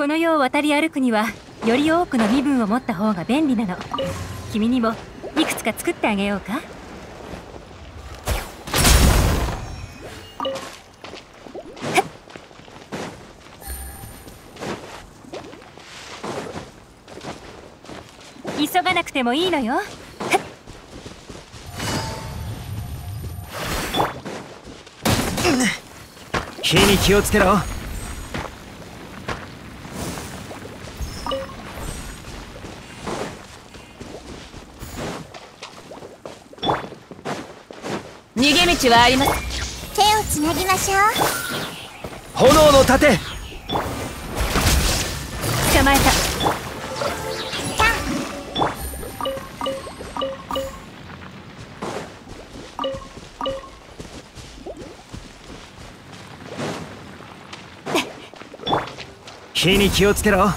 この世を渡り歩くにはより多くの身分を持った方が便利なの。君にもいくつか作ってあげようか。急がなくてもいいのよ。火に気をつけろ。逃げ道はあります。手をつなぎましょう。炎の盾。捕まえた。火に気をつけろ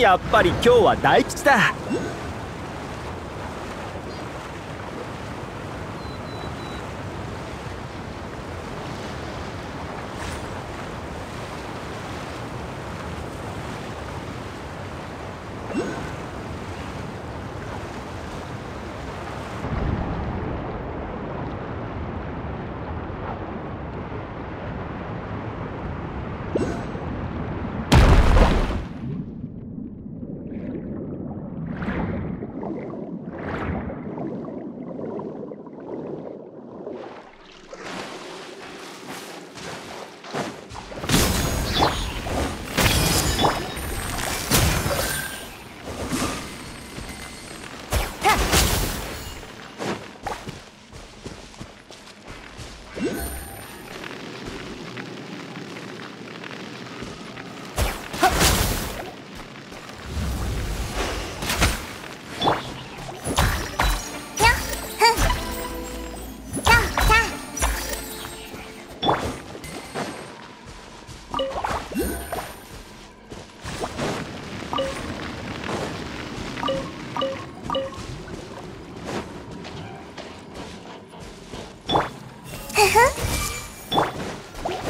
やっぱり今日は大吉だ。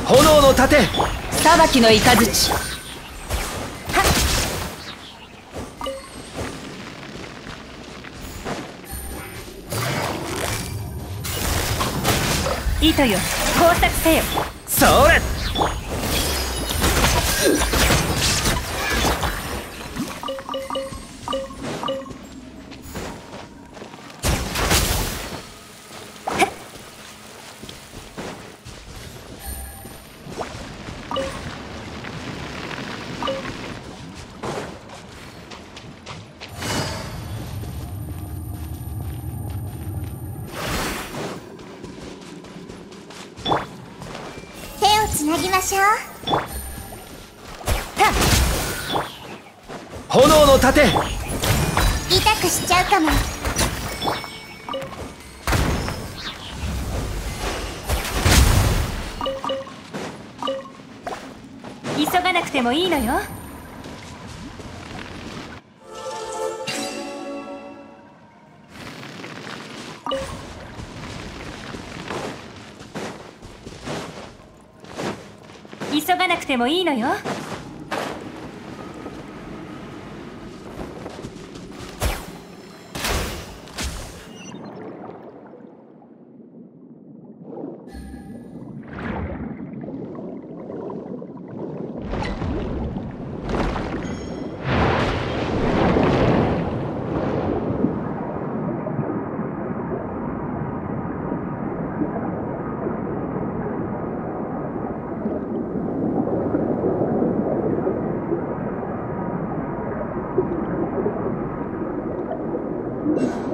炎の盾。裁きの雷。糸よ。工作せよ。それなぎましょう。炎の盾。痛くしちゃうかも。急がなくてもいいのよ急がなくてもいいのよ。you.